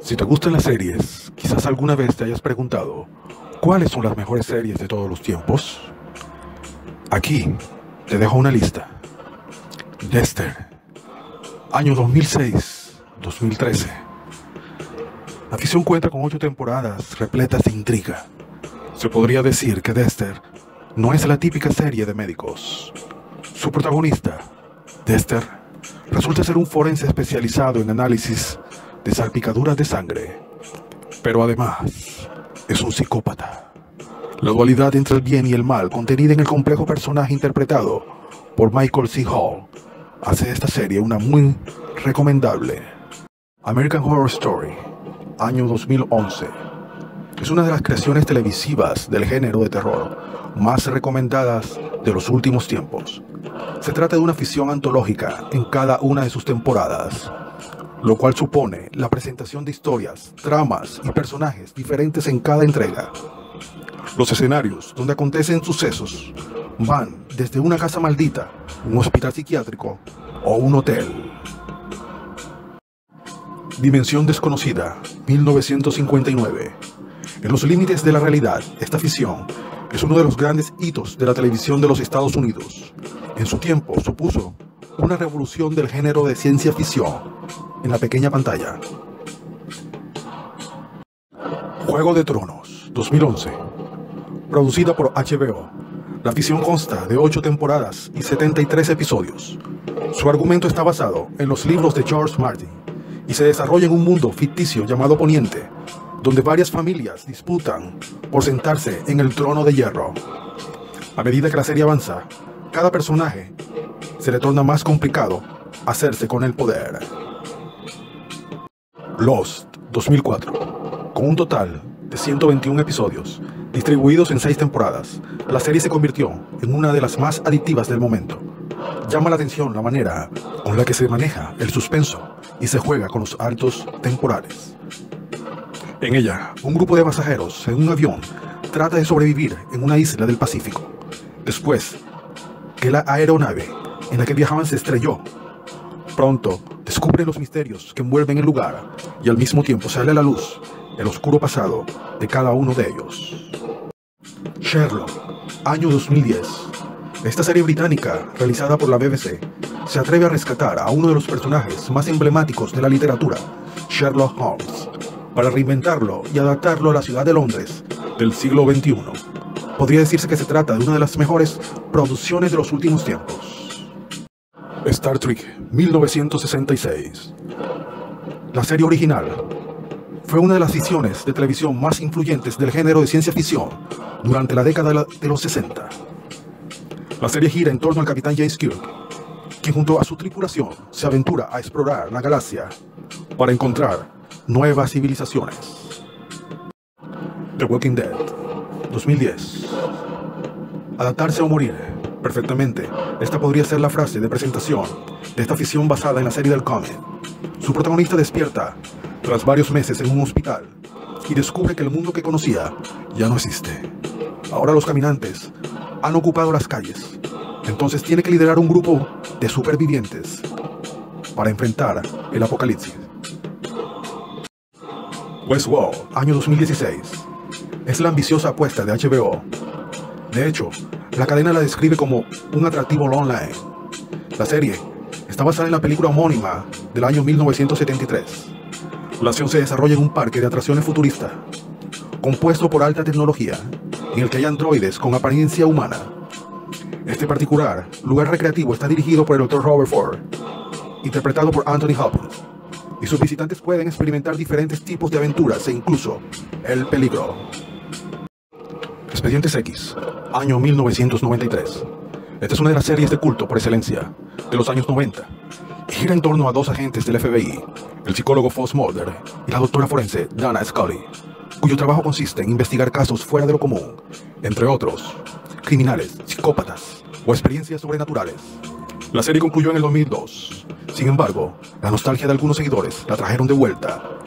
Si te gustan las series, quizás alguna vez te hayas preguntado, ¿cuáles son las mejores series de todos los tiempos? Aquí te dejo una lista. Dexter, año 2006-2013. La ficción cuenta con ocho temporadas repletas de intriga. Se podría decir que Dexter no es la típica serie de médicos. Su protagonista, Dexter, resulta ser un forense especializado en análisis de salpicaduras de sangre, pero además es un psicópata. La dualidad entre el bien y el mal contenida en el complejo personaje interpretado por Michael C. Hall hace de esta serie una muy recomendable. American Horror Story, año 2011. Es una de las creaciones televisivas del género de terror más recomendadas de los últimos tiempos. Se trata de una ficción antológica en cada una de sus temporadas, lo cual supone la presentación de historias, tramas y personajes diferentes en cada entrega. Los escenarios donde acontecen sucesos van desde una casa maldita, un hospital psiquiátrico o un hotel. Dimensión desconocida, 1959. En los límites de la realidad, esta ficción es uno de los grandes hitos de la televisión de los Estados Unidos. En su tiempo supuso una revolución del género de ciencia ficción en la pequeña pantalla. Juego de Tronos, 2011. Producida por HBO. La ficción consta de 8 temporadas y 73 episodios. Su argumento está basado en los libros de George Martin y se desarrolla en un mundo ficticio llamado Poniente, donde varias familias disputan por sentarse en el trono de hierro. A medida que la serie avanza, cada personaje se le torna más complicado hacerse con el poder. Lost 2004. Con un total de 121 episodios, distribuidos en 6 temporadas, la serie se convirtió en una de las más adictivas del momento. Llama la atención la manera con la que se maneja el suspenso y se juega con los altos temporales. En ella, un grupo de pasajeros en un avión trata de sobrevivir en una isla del Pacífico, después que la aeronave en la que viajaban se estrelló. Pronto descubren los misterios que envuelven el lugar y al mismo tiempo sale a la luz el oscuro pasado de cada uno de ellos. Sherlock, año 2010. Esta serie británica, realizada por la BBC, se atreve a rescatar a uno de los personajes más emblemáticos de la literatura, Sherlock Holmes, para reinventarlo y adaptarlo a la ciudad de Londres del siglo XXI. Podría decirse que se trata de una de las mejores producciones de los últimos tiempos. Star Trek 1966. La serie original fue una de las ficciones de televisión más influyentes del género de ciencia ficción durante la década de los 60. La serie gira en torno al capitán James Kirk, quien junto a su tripulación se aventura a explorar la galaxia para encontrar nuevas civilizaciones. The Walking Dead 2010. Adaptarse o morir. Perfectamente. Esta podría ser la frase de presentación de esta ficción basada en la serie del cómic. Su protagonista despierta tras varios meses en un hospital y descubre que el mundo que conocía ya no existe. Ahora los caminantes han ocupado las calles. Entonces tiene que liderar un grupo de supervivientes para enfrentar el apocalipsis. Westworld, año 2016. Es la ambiciosa apuesta de HBO. De hecho, la cadena la describe como un atractivo online. La serie está basada en la película homónima del año 1973. La acción se desarrolla en un parque de atracciones futurista, compuesto por alta tecnología, en el que hay androides con apariencia humana. Este particular lugar recreativo está dirigido por el Dr. Robert Ford, interpretado por Anthony Hopkins, y sus visitantes pueden experimentar diferentes tipos de aventuras e incluso el peligro. Expedientes X, año 1993. Esta es una de las series de culto por excelencia de los años 90. Gira en torno a dos agentes del FBI, el psicólogo Foss Mulder y la doctora forense Dana Scully, cuyo trabajo consiste en investigar casos fuera de lo común, entre otros, criminales, psicópatas o experiencias sobrenaturales. La serie concluyó en el 2002. Sin embargo, la nostalgia de algunos seguidores la trajeron de vuelta